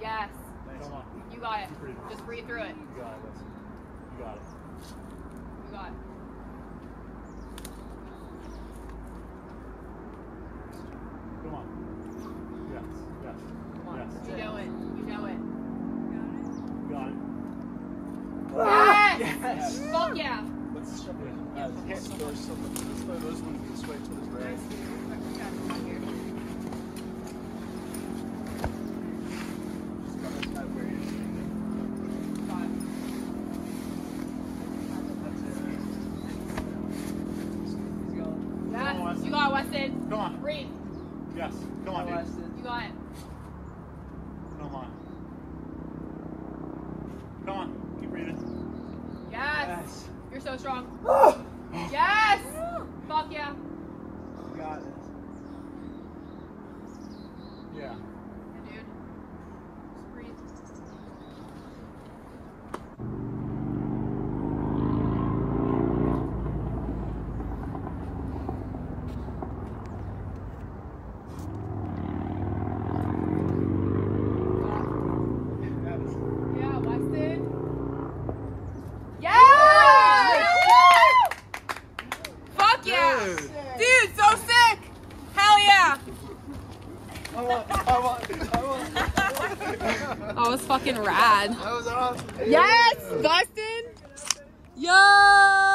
Yes. Come on. You got it. Just breathe through it. You got it, You got it. You got it. Come on. Yes, yes, Come on. yes. You know it. You know it. You got it. Yes! Yes. Right. Just got us at where you're shooting Got it. Come on, Yes. Weston. You got it, Weston. Come on. Breathe. Yes. Come on, dude. You got it. Come on. Come on. Keep breathing. Yes. You're so strong. yes. Yeah. Got it. Yeah. Yeah, dude. Just breathe. Yes. Yeah, Weston. Yes! Fuck yeah! Dude. Dude, so sick! Hell yeah! I want, I want, I want. That was fucking rad. That was awesome. Yes, Bustin! Yes!